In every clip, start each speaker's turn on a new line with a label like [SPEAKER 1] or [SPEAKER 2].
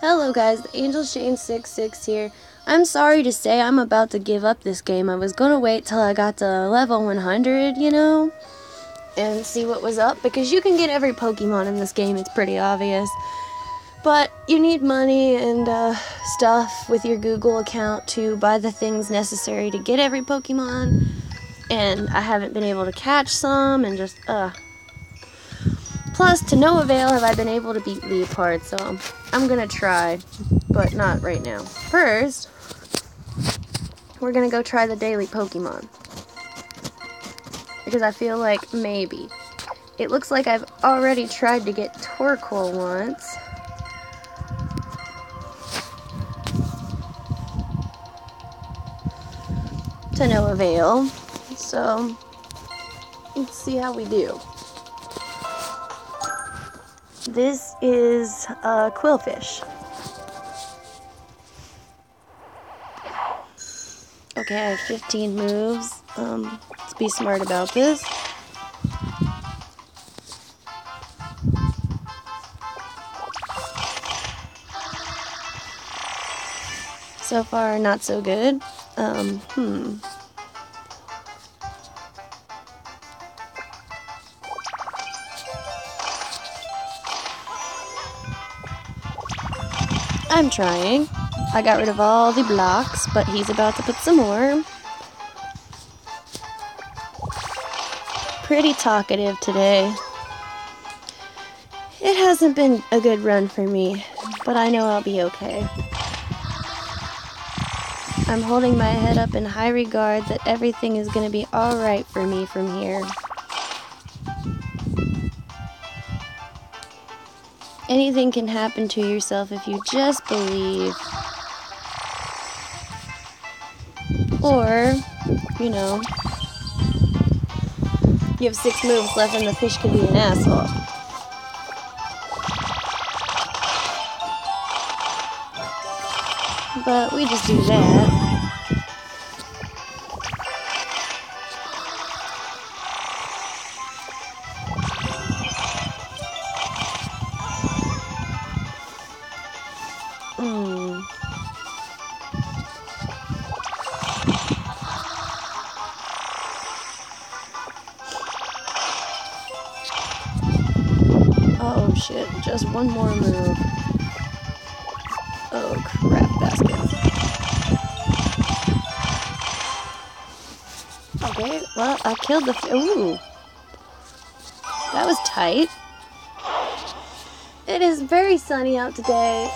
[SPEAKER 1] Hello guys, Angel Shayne 66 here. I'm sorry to say I'm about to give up this game. I was gonna wait till I got to level 100, you know, and see what was up because you can get every Pokemon in this game. It's pretty obvious. But you need money and uh, stuff with your Google account to buy the things necessary to get every Pokemon. And I haven't been able to catch some and just, uh, Plus, to no avail have I been able to beat Liepard, so I'm gonna try, but not right now. First, we're gonna go try the daily Pokemon. Because I feel like maybe. It looks like I've already tried to get Torkoal once. To no avail. So, let's see how we do. This is a Qwilfish. Okay, I have 15 moves. Um, let's be smart about this. So far, not so good. Um, hmm. I'm trying. I got rid of all the blocks, but he's about to put some more. Pretty talkative today. It hasn't been a good run for me, but I know I'll be okay. I'm holding my head up in high regard that everything is going to be alright for me from here. Anything can happen to yourself if you just believe. Or, you know, you have six moves left and the fish could be an asshole. But we just do that. Shit, just one more move. Oh crap, basket. Okay, well, I killed the. Ooh. That was tight. It is very sunny out today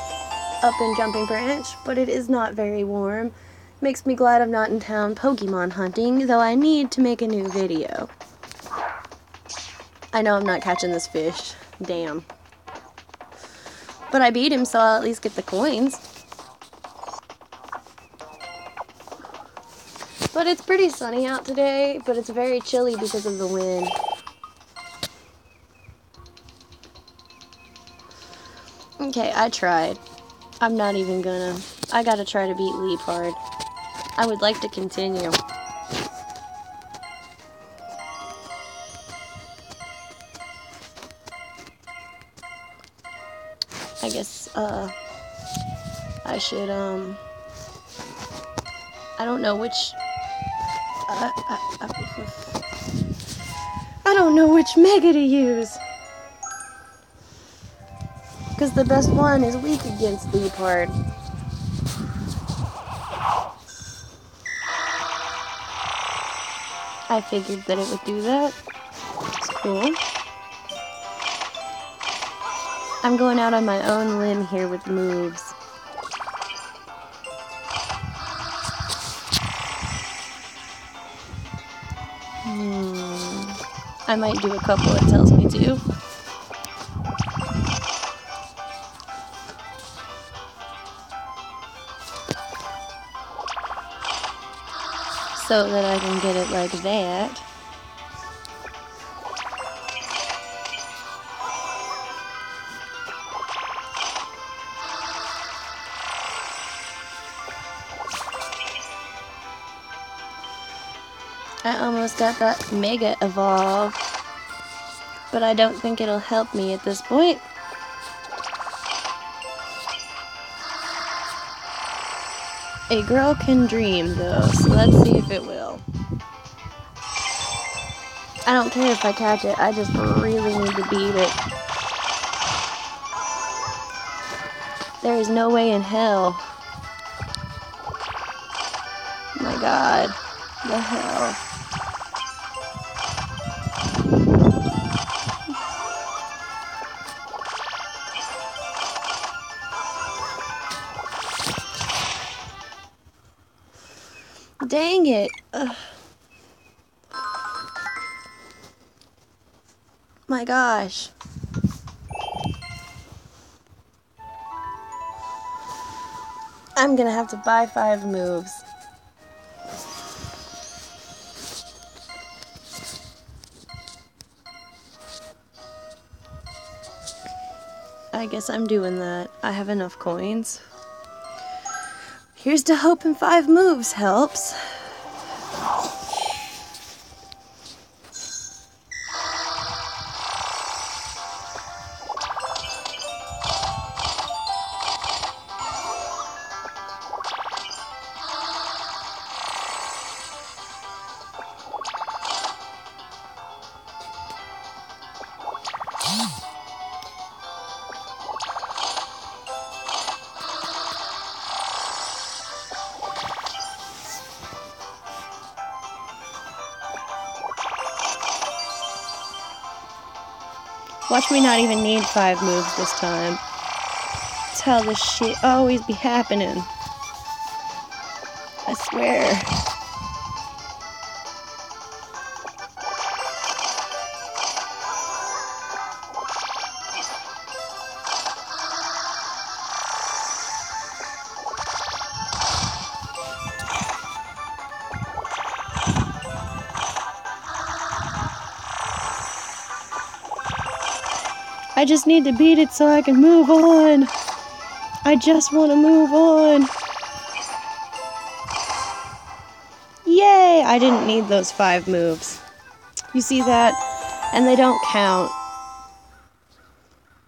[SPEAKER 1] up in Jumping Branch, but it is not very warm. Makes me glad I'm not in town Pokemon hunting, though I need to make a new video. I know I'm not catching this fish. Damn. But I beat him, so I'll at least get the coins. But it's pretty sunny out today, but it's very chilly because of the wind. Okay, I tried. I'm not even gonna. I gotta try to beat Liepard. I would like to continue. I guess, uh, I should, um, I don't know which, uh, I, uh, I, uh, I don't know which mega to use. Because the best one is weak against Liepard. I figured that it would do that. It's cool. I'm going out on my own limb here with moves. Hmm. I might do a couple it tells me to. so that I can get it like that. I almost got that Mega Evolve, but I don't think it'll help me at this point. A girl can dream, though, so let's see if it will. I don't care if I catch it, I just really need to beat it. There is no way in hell. my god. The hell. Dang it. Ugh. My gosh. I'm gonna have to buy five moves. I guess I'm doing that. I have enough coins. Here's to hoping five moves helps. Watch me not even need five moves this time. That's how this shit always be happening. I swear. I just need to beat it so I can move on. I just want to move on. Yay! I didn't need those five moves. You see that? And they don't count.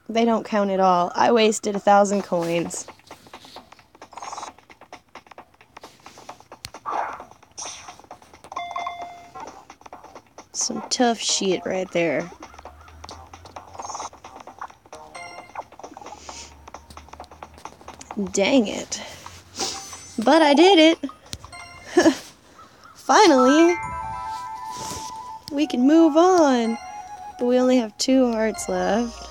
[SPEAKER 1] They don't count at all. I wasted a thousand coins. Some tough shit right there. Dang it. But I did it. Finally. We can move on. But we only have two hearts left.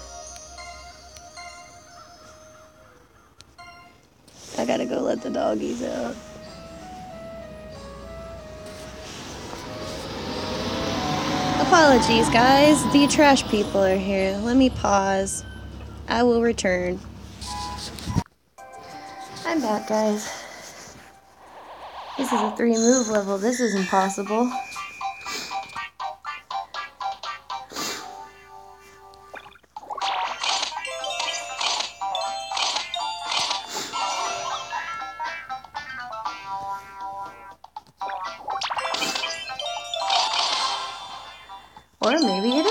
[SPEAKER 1] I gotta go let the doggies out. Apologies, guys. The trash people are here. Let me pause. I will return. I'm back, guys. This is a three move level. This is impossible. Or maybe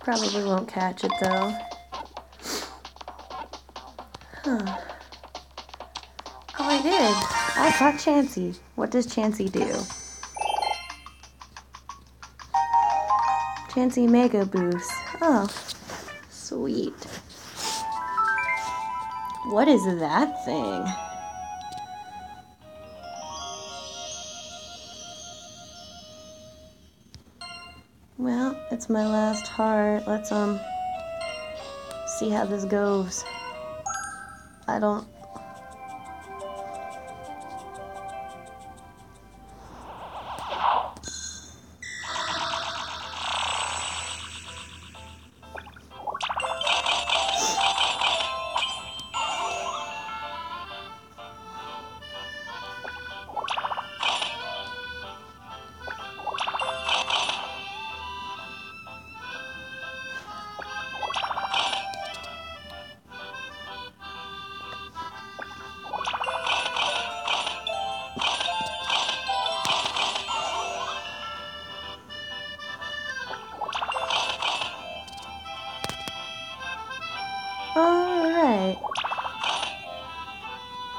[SPEAKER 1] Probably won't catch it though. Huh. Oh, I did. I caught Chansey. What does Chansey do? Chansey Mega Boost. Oh, sweet. What is that thing? Well, it's my last heart. Let's um see how this goes. I don't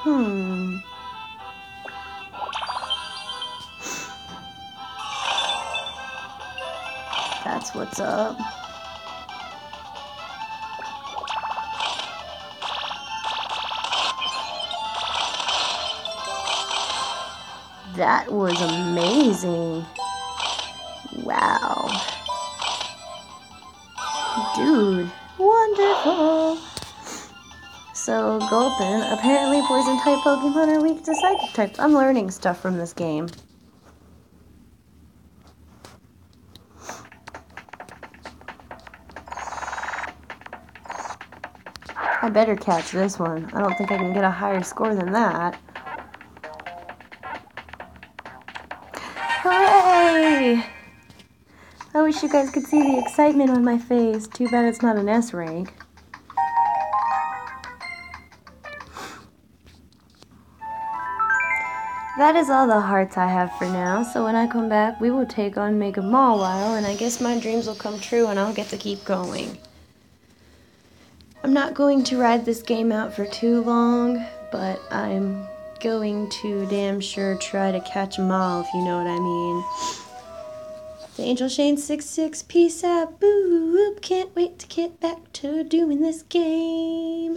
[SPEAKER 1] Hmm. That's what's up. That was amazing. Wow. Dude, wonderful. So, Gulpin, apparently poison type Pokemon are weak to psychic types. I'm learning stuff from this game. I better catch this one. I don't think I can get a higher score than that. Hooray! I wish you guys could see the excitement on my face. Too bad it's not an S rank. That is all the hearts I have for now, so when I come back, we will take on Mega Mawile, and I guess my dreams will come true and I'll get to keep going. I'm not going to ride this game out for too long, but I'm going to damn sure try to catch them all, if you know what I mean. The Angel Shayne 66, peace out, boop, can't wait to get back to doing this game.